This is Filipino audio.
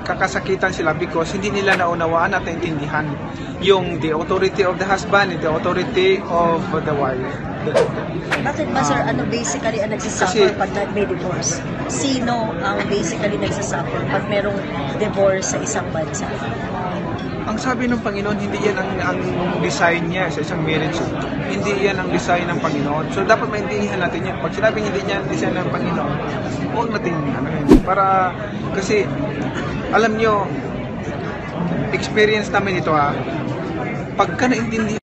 nagkakasakitan sila because hindi nila naunawaan at naintindihan yung the authority of the husband and the authority of the wife. Bakit ba, sir, ano basically ang nagsasuffer Kasi- pag may divorce? Sino ang basically nagsasuffer pag merong divorce sa isang bansa? Ang sabi ng Panginoon, hindi yan ang, ang design niya sa isang marriage. Hindi yan ang design ng Panginoon. So dapat maintindihan natin yan. Pag sinabing hindi yan ang design ng Panginoon, huwag natin ano. Para, kasi, alam nyo, experience namin ito ha, pagka naintindihan